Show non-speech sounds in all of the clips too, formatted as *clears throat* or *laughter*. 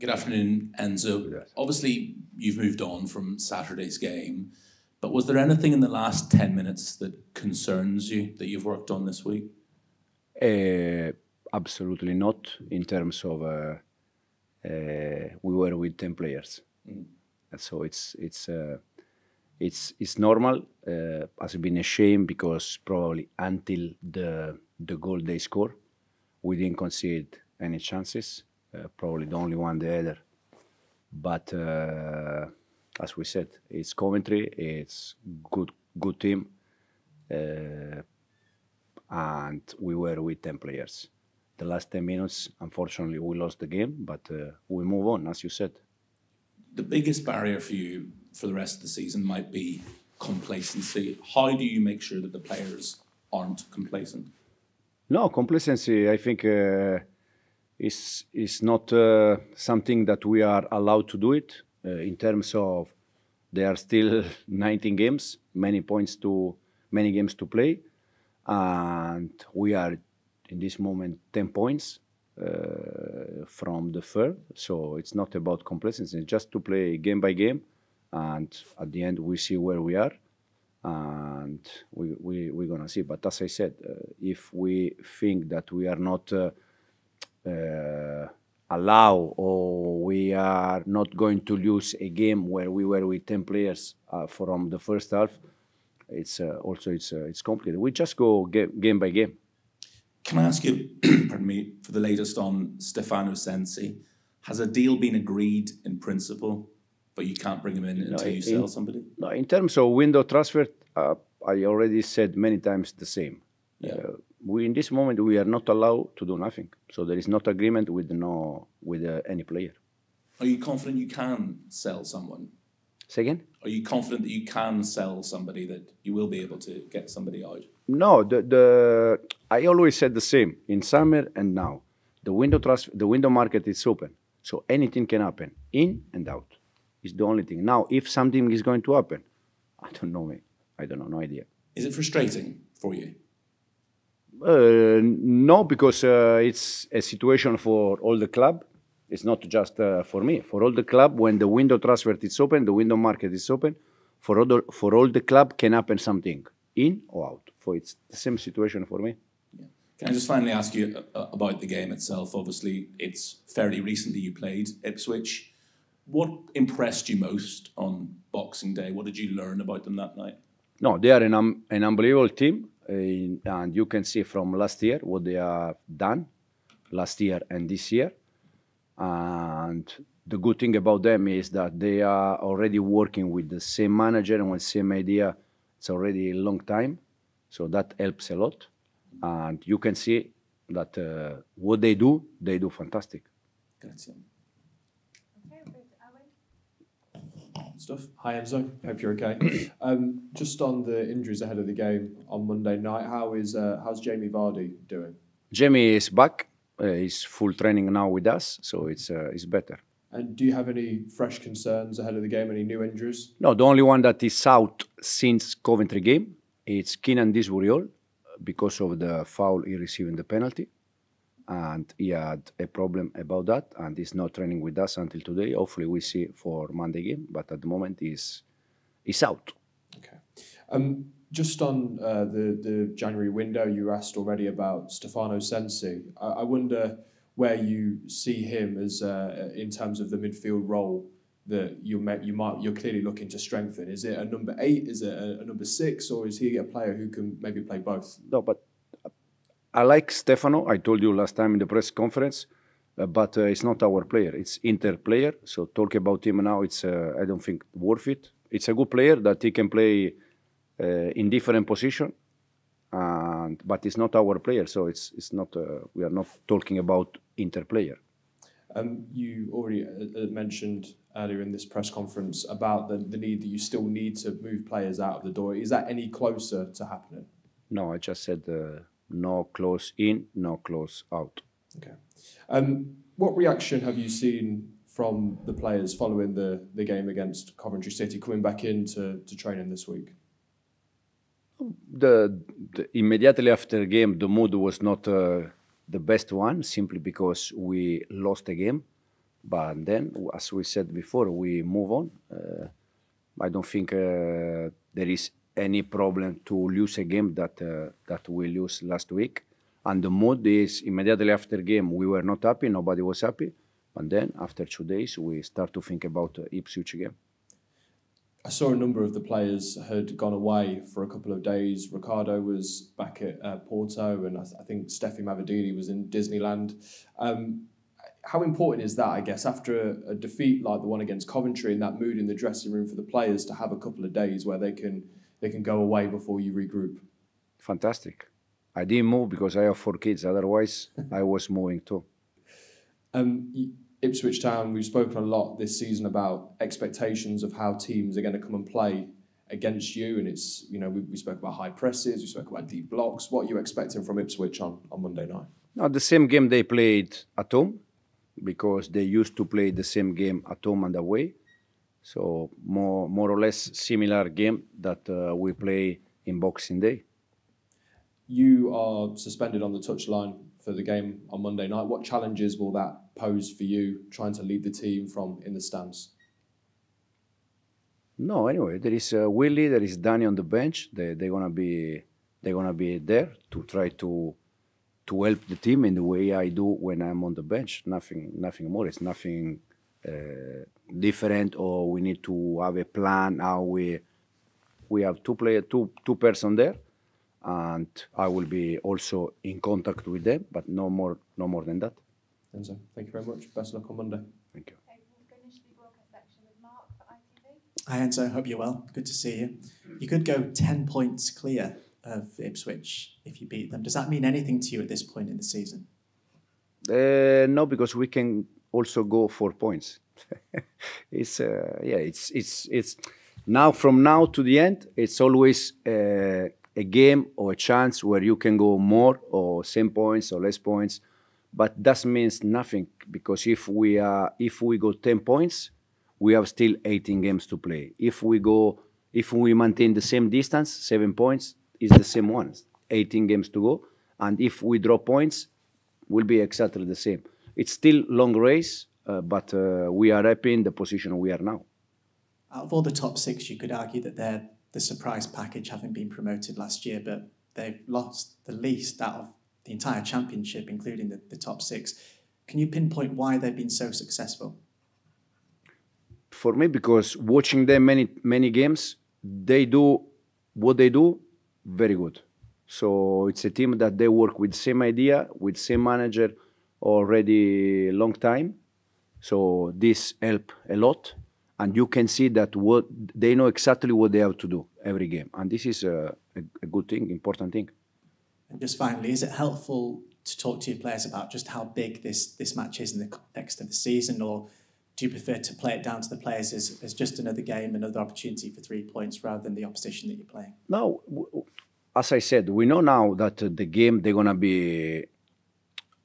Good afternoon, Enzo. Obviously, you've moved on from Saturday's game, but was there anything in the last 10 minutes that concerns you that you've worked on this week? Uh, absolutely not. In terms of, uh, uh, we were with 10 players. Mm. So it's, it's, uh, it's, it's normal. Uh, has been a shame because probably until the, the goal they score, we didn't concede any chances. Uh, probably the only one, the header. But uh, as we said, it's Coventry, it's good good team, uh, and we were with 10 players. The last 10 minutes, unfortunately, we lost the game, but uh, we move on, as you said. The biggest barrier for you for the rest of the season might be complacency. How do you make sure that the players aren't complacent? No, complacency, I think, uh, is, is not uh, something that we are allowed to do it uh, in terms of there are still *laughs* 19 games, many points to, many games to play, and we are in this moment 10 points uh, from the third. So it's not about complacency, it's just to play game by game, and at the end we see where we are, and we, we, we're gonna see. But as I said, uh, if we think that we are not uh, allow or we are not going to lose a game where we were with 10 players uh, from the first half, it's uh, also it's uh, it's complicated. We just go game, game by game. Can I ask you, *clears throat* pardon me, for the latest on Stefano Sensi? Has a deal been agreed in principle, but you can't bring him in until no, you sell somebody? No, in terms of window transfer, uh, I already said many times the same. Yeah. Uh, we in this moment we are not allowed to do nothing. So there is not agreement with no with uh, any player. Are you confident you can sell someone? Say again. Are you confident that you can sell somebody that you will be able to get somebody out? No, the the I always said the same in summer and now. The window trust the window market is open, so anything can happen in and out. Is the only thing. Now, if something is going to happen, I don't know. Me, I don't know. No idea. Is it frustrating for you? Uh, no, because uh, it's a situation for all the club. It's not just uh, for me. For all the club, when the window transfer is open, the window market is open. For all the, for all the club, can happen something in or out. For it's the same situation for me. Yeah. Can I just finally ask you uh, about the game itself? Obviously, it's fairly recently you played Ipswich. What impressed you most on Boxing Day? What did you learn about them that night? No, they are an, um, an unbelievable team in, and you can see from last year what they have done last year and this year. And the good thing about them is that they are already working with the same manager and with the same idea. It's already a long time, so that helps a lot. And you can see that uh, what they do, they do fantastic. Grazie. Stuff. Hi Enzo, hope you're okay. *coughs* um, just on the injuries ahead of the game on Monday night, how is uh, how's Jamie Vardy doing? Jamie is back. Uh, he's full training now with us, so it's uh, it's better. And do you have any fresh concerns ahead of the game? Any new injuries? No, the only one that is out since Coventry game is Kiernan Dewsbury-Hall because of the foul he received in the penalty and he had a problem about that and he's not training with us until today. Hopefully we see for Monday game, but at the moment he's he's out. Okay. Um, just on uh, the the January window, you asked already about Stefano Sensi. I, I wonder where you see him as uh, in terms of the midfield role that you you might you're clearly looking to strengthen. Is it a number eight? Is it a, a number six, or is he a player who can maybe play both? No, but I like Stefano. I told you last time in the press conference, uh, but uh, it's not our player. It's Inter player. So talk about him now. It's uh, I don't think worth it. It's a good player that he can play uh, in different position, and but it's not our player. So it's it's not. Uh, we are not talking about Inter player. Um, you already uh, mentioned earlier in this press conference about the, the need that you still need to move players out of the door. Is that any closer to happening? No, I just said no close in, no close out. Okay. Um, what reaction have you seen from the players following the, the game against Coventry City coming back into to training this week? The, the immediately after the game, the mood was not uh, the best one, simply because we lost the game. But then, as we said before, we move on. Uh, I don't think uh, there is any problem to lose a game that uh, that we lose last week. And the mood is immediately after game we were not happy, nobody was happy. And then after two days we start to think about uh, Ipswich game. I saw a number of the players had gone away for a couple of days. Ricardo was back at uh, Porto, and I, th- I think Stephy Mavididi was in Disneyland. Um, how important is that, I guess, after a, a, defeat like the one against Coventry, and that mood in the dressing room for the players to have a couple of days where they can they can go away before you regroup? Fantastic. I didn't move because I have four kids. Otherwise, I was moving too. Um, Ipswich Town, we've spoken a lot this season about expectations of how teams are going to come and play against you. And it's, you know, we, we spoke about high presses, we spoke about deep blocks. What are you expecting from Ipswich on, on Monday night? Now, the same game they played at home because they used to play the same game at home and away. So more, more or less similar game that uh, we play in Boxing Day. You are suspended on the touchline for the game on Monday night. What challenges will that pose for you trying to lead the team from in the stands? No, anyway, there is uh, Willie, there is Danny on the bench. They they're gonna be they're gonna be there to try to to help the team in the way I do when I'm on the bench. Nothing nothing more. It's nothing different, or we need to have a plan how we we have two player two two person there and I will be also in contact with them, but no more, no more than that. Enzo, thank you very much. Best luck on Monday. Thank you. Hi Enzo, hope you're well. Good to see you. You could go 10 points clear of Ipswich if you beat them. Does that mean anything to you at this point in the season? Uh, no, because we can also go four points. *laughs* it's uh, yeah, it's it's it's now from now to the end. It's always uh, a game or a chance where you can go more or same points or less points but that means nothing because if we are if we go 10 points we have still 18 games to play if we go if we maintain the same distance 7 points is the same ones 18 games to go and if we draw points will be exactly the same it's still long race uh, but uh, we are happy in the position we are now out of all the top six you could argue that they're the surprise package having been promoted last year, but they've lost the least out of the entire championship, including the, the top six. Can you pinpoint why they've been so successful? For me, because watching them many many games, they do what they do very good. So it's a team that they work with same idea, with same manager already long time. So this help a lot and you can see that what they know exactly what they have to do every game, and this is a, a, a good thing, important thing. And just finally, is it helpful to talk to your players about just how big this this match is in the context of the season, or do you prefer to play it down to the players as, as just another game, another opportunity for three points, rather than the opposition that you're playing? No, as I said, we know now that the game they're gonna be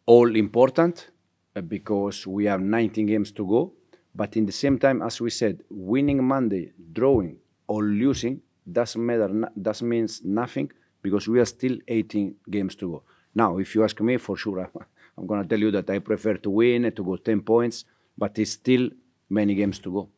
all important uh, because we have 19 games to go but in the same time, as we said, winning Monday, drawing or losing doesn't matter. That means nothing because we are still 18 games to go. Now, if you ask me, for sure, *laughs* I'm going to tell you that I prefer to win and to go 10 points, but it's still many games to go.